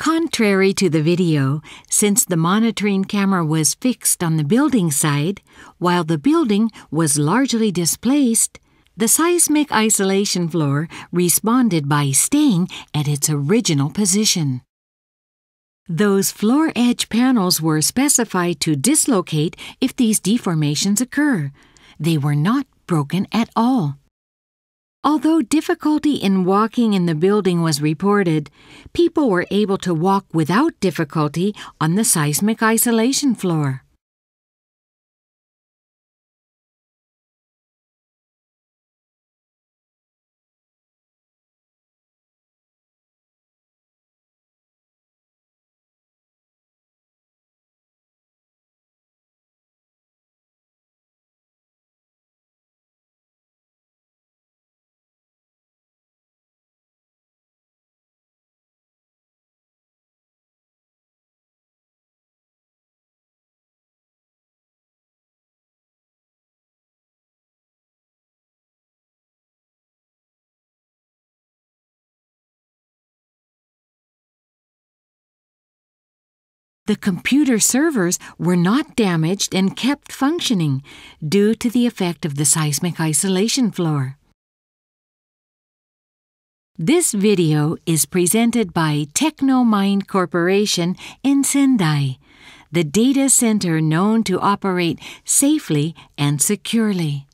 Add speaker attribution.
Speaker 1: Contrary to the video, since the monitoring camera was fixed on the building side, while the building was largely displaced, the seismic isolation floor responded by staying at its original position. Those floor edge panels were specified to dislocate if these deformations occur. They were not broken at all. Although difficulty in walking in the building was reported, people were able to walk without difficulty on the seismic isolation floor. The computer servers were not damaged and kept functioning due to the effect of the seismic isolation floor. This video is presented by Technomind Corporation in Sendai, the data center known to operate safely and securely.